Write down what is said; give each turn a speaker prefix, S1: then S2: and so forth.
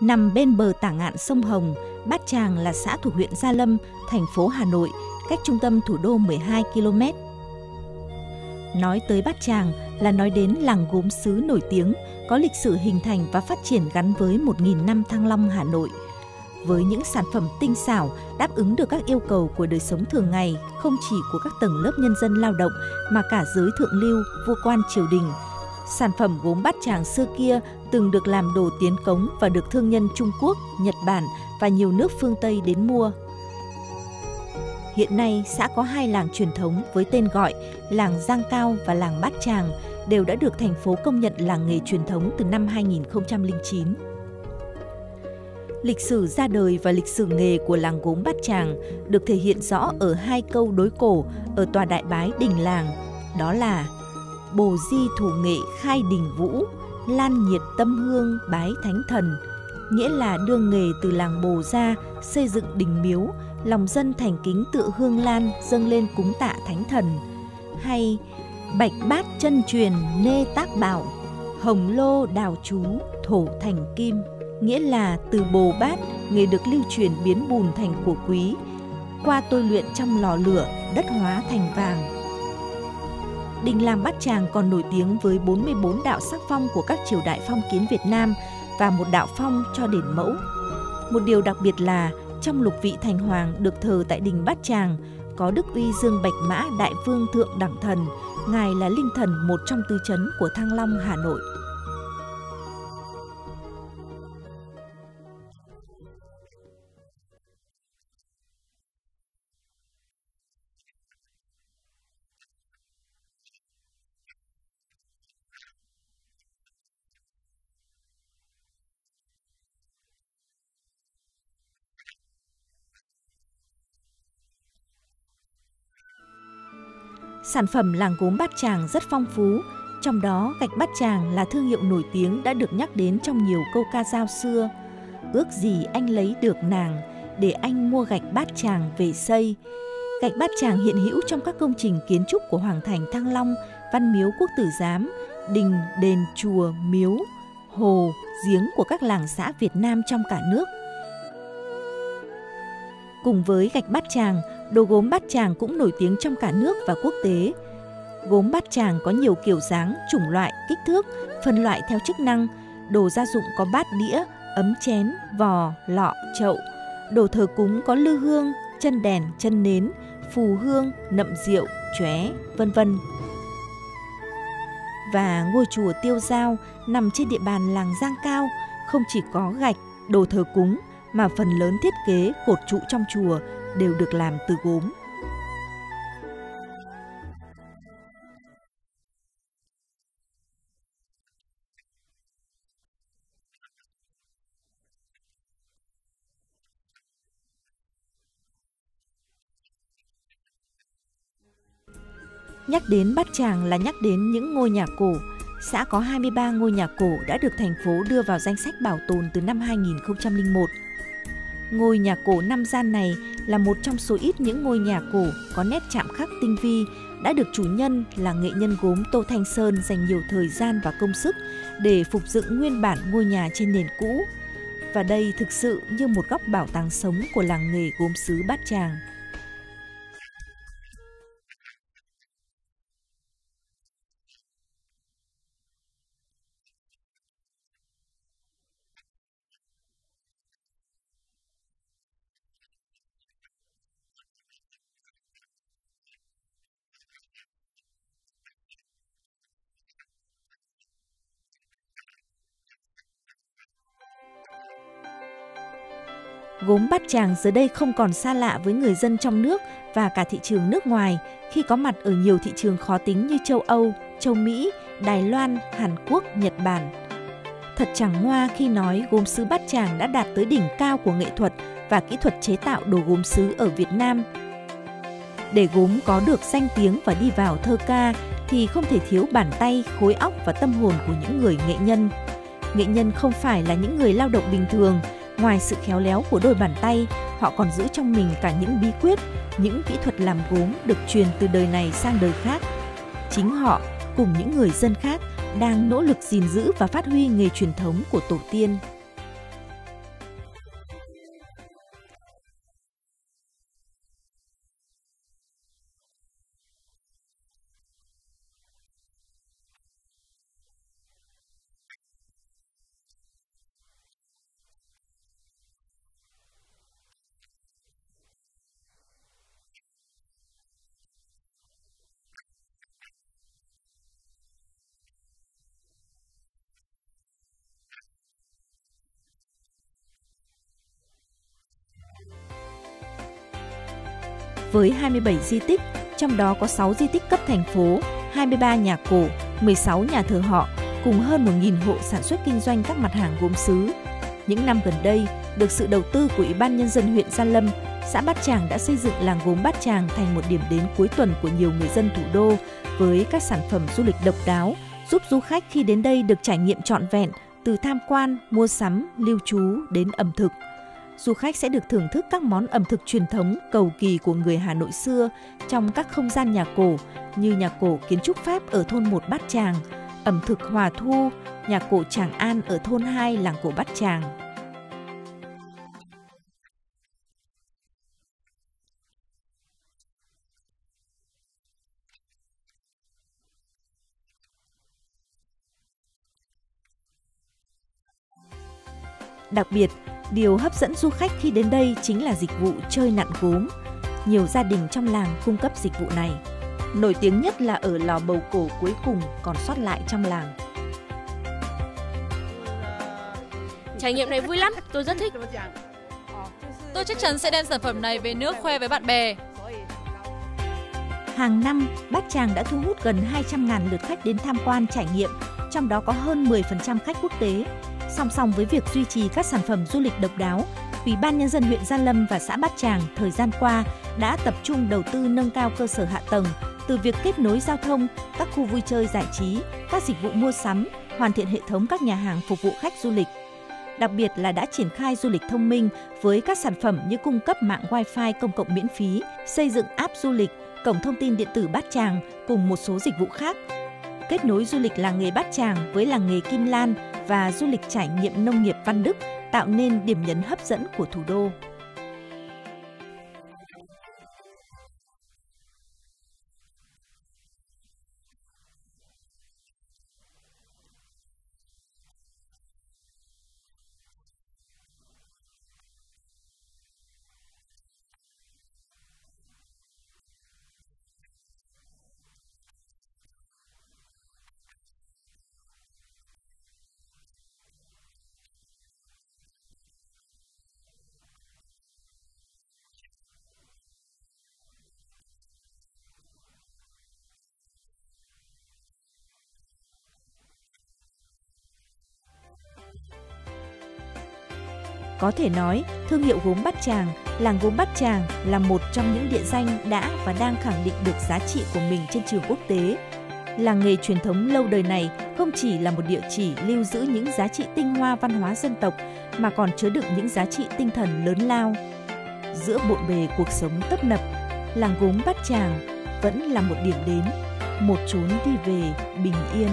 S1: Nằm bên bờ tả ngạn sông Hồng, Bát Tràng là xã thuộc huyện Gia Lâm, thành phố Hà Nội, cách trung tâm thủ đô 12 km. Nói tới Bát Tràng là nói đến làng gốm sứ nổi tiếng, có lịch sử hình thành và phát triển gắn với 1.000 năm Thăng Long Hà Nội. Với những sản phẩm tinh xảo, đáp ứng được các yêu cầu của đời sống thường ngày, không chỉ của các tầng lớp nhân dân lao động mà cả giới thượng lưu, vua quan triều đình. Sản phẩm gốm bát tràng xưa kia từng được làm đồ tiến cống và được thương nhân Trung Quốc, Nhật Bản và nhiều nước phương Tây đến mua. Hiện nay, xã có hai làng truyền thống với tên gọi làng Giang Cao và làng Bát Tràng đều đã được thành phố công nhận làng nghề truyền thống từ năm 2009. Lịch sử ra đời và lịch sử nghề của làng gốm Bát Tràng được thể hiện rõ ở hai câu đối cổ ở tòa đại bái đình làng, đó là Bồ di thủ nghệ khai đình vũ, lan nhiệt tâm hương bái thánh thần, nghĩa là đưa nghề từ làng Bồ ra xây dựng đình miếu, lòng dân thành kính tự hương lan dâng lên cúng tạ thánh thần. Hay bạch bát chân truyền nê tác bảo, hồng lô đào chú thổ thành kim nghĩa là từ bồ bát nghề được lưu truyền biến bùn thành của quý qua tôi luyện trong lò lửa đất hóa thành vàng đình làng bát tràng còn nổi tiếng với 44 đạo sắc phong của các triều đại phong kiến Việt Nam và một đạo phong cho đền mẫu. Một điều đặc biệt là trong lục vị thành hoàng được thờ tại đình Bát Tràng có Đức Uy Dương Bạch Mã Đại Vương Thượng Đẳng Thần, ngài là linh thần một trong tư chấn của Thăng Long Hà Nội. Sản phẩm làng gốm Bát Tràng rất phong phú, trong đó gạch Bát Tràng là thương hiệu nổi tiếng đã được nhắc đến trong nhiều câu ca dao xưa. Ước gì anh lấy được nàng để anh mua gạch Bát Tràng về xây. Gạch Bát Tràng hiện hữu trong các công trình kiến trúc của Hoàng thành Thăng Long, Văn Miếu Quốc Tử Giám, đình, đền, chùa, miếu, hồ, giếng của các làng xã Việt Nam trong cả nước. Cùng với gạch Bát Tràng, Đồ gốm bát tràng cũng nổi tiếng trong cả nước và quốc tế. Gốm bát tràng có nhiều kiểu dáng, chủng loại, kích thước, phân loại theo chức năng. Đồ gia dụng có bát đĩa, ấm chén, vò, lọ, chậu. Đồ thờ cúng có lư hương, chân đèn, chân nến, phù hương, nậm rượu, chóe, vân vân. Và ngôi chùa Tiêu Giao nằm trên địa bàn làng Giang Cao không chỉ có gạch, đồ thờ cúng mà phần lớn thiết kế cột trụ trong chùa đều được làm từ gốm. Nhắc đến Bát Tràng là nhắc đến những ngôi nhà cổ. Xã có 23 ngôi nhà cổ đã được thành phố đưa vào danh sách bảo tồn từ năm 2001. Ngôi nhà cổ năm gian này là một trong số ít những ngôi nhà cổ có nét chạm khắc tinh vi, đã được chủ nhân là nghệ nhân gốm Tô Thanh Sơn dành nhiều thời gian và công sức để phục dựng nguyên bản ngôi nhà trên nền cũ. Và đây thực sự như một góc bảo tàng sống của làng nghề gốm xứ Bát Tràng. Gốm bát tràng giờ đây không còn xa lạ với người dân trong nước và cả thị trường nước ngoài khi có mặt ở nhiều thị trường khó tính như châu Âu, châu Mỹ, Đài Loan, Hàn Quốc, Nhật Bản. Thật chẳng ngoa khi nói gốm sứ bát tràng đã đạt tới đỉnh cao của nghệ thuật và kỹ thuật chế tạo đồ gốm sứ ở Việt Nam. Để gốm có được danh tiếng và đi vào thơ ca thì không thể thiếu bàn tay, khối óc và tâm hồn của những người nghệ nhân. Nghệ nhân không phải là những người lao động bình thường Ngoài sự khéo léo của đôi bàn tay, họ còn giữ trong mình cả những bí quyết, những kỹ thuật làm gốm được truyền từ đời này sang đời khác. Chính họ cùng những người dân khác đang nỗ lực gìn giữ và phát huy nghề truyền thống của tổ tiên. Với 27 di tích, trong đó có 6 di tích cấp thành phố, 23 nhà cổ, 16 nhà thờ họ, cùng hơn 1.000 hộ sản xuất kinh doanh các mặt hàng gốm sứ. Những năm gần đây, được sự đầu tư của Ủy ban Nhân dân huyện Gia Lâm, xã Bát Tràng đã xây dựng làng gốm Bát Tràng thành một điểm đến cuối tuần của nhiều người dân thủ đô với các sản phẩm du lịch độc đáo, giúp du khách khi đến đây được trải nghiệm trọn vẹn từ tham quan, mua sắm, lưu trú đến ẩm thực. Du khách sẽ được thưởng thức các món ẩm thực truyền thống cầu kỳ của người Hà Nội xưa trong các không gian nhà cổ như nhà cổ kiến trúc Pháp ở thôn 1 Bát Tràng, ẩm thực Hòa Thu, nhà cổ Tràng An ở thôn 2 làng cổ Bát Tràng. Đặc biệt, điều hấp dẫn du khách khi đến đây chính là dịch vụ chơi nặn gốm. Nhiều gia đình trong làng cung cấp dịch vụ này. Nổi tiếng nhất là ở lò bầu cổ cuối cùng còn sót lại trong làng.
S2: Trải nghiệm này vui lắm, tôi rất thích.
S3: Tôi chắc chắn sẽ đem sản phẩm này về nước khoe với bạn bè.
S1: Hàng năm, Bát Tràng đã thu hút gần 200.000 lượt khách đến tham quan trải nghiệm, trong đó có hơn 10% khách quốc tế. Song song với việc duy trì các sản phẩm du lịch độc đáo, Ủy ban Nhân dân huyện Gia Lâm và xã Bát Tràng thời gian qua đã tập trung đầu tư nâng cao cơ sở hạ tầng từ việc kết nối giao thông, các khu vui chơi giải trí, các dịch vụ mua sắm, hoàn thiện hệ thống các nhà hàng phục vụ khách du lịch. Đặc biệt là đã triển khai du lịch thông minh với các sản phẩm như cung cấp mạng Wi-Fi công cộng miễn phí, xây dựng app du lịch, cổng thông tin điện tử Bát Tràng cùng một số dịch vụ khác. Kết nối du lịch làng nghề Bát Tràng với làng nghề Kim Lan và du lịch trải nghiệm nông nghiệp Văn Đức tạo nên điểm nhấn hấp dẫn của thủ đô. Có thể nói, thương hiệu gốm Bát Tràng, làng gốm Bát Tràng là một trong những địa danh đã và đang khẳng định được giá trị của mình trên trường quốc tế. Làng nghề truyền thống lâu đời này không chỉ là một địa chỉ lưu giữ những giá trị tinh hoa văn hóa dân tộc mà còn chứa đựng những giá trị tinh thần lớn lao. Giữa bộn bề cuộc sống tấp nập, làng gốm Bát Tràng vẫn là một điểm đến, một chốn đi về bình yên.